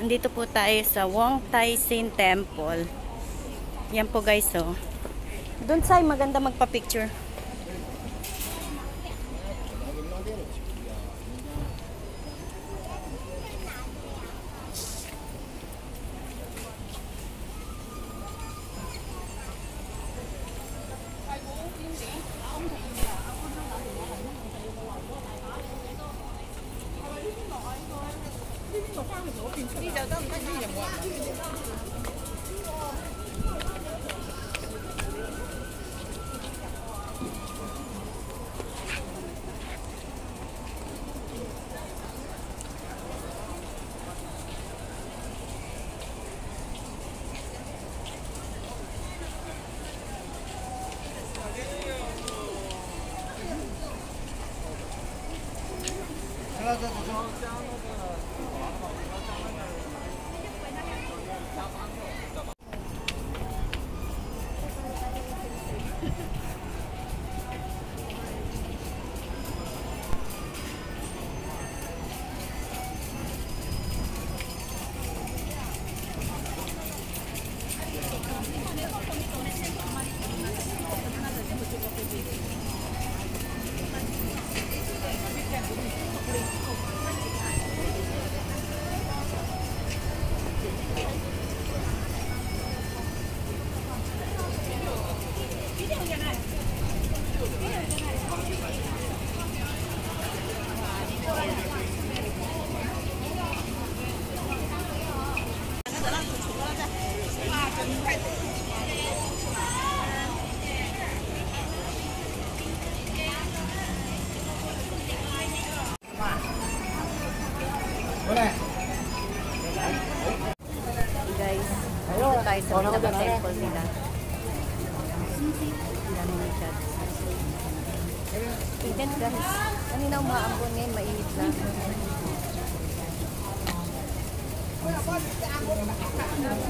Andito po tayo sa Wong Tai Sin Temple. Yan po guys, oh. Doon sa maganda magpa-picture. 不要在途中那咱那什么了？再八根筷子。啊！对。哎呦！哎呦！哎呦！Init dahil kanina umaambon ngayon, mainit na. Thank you.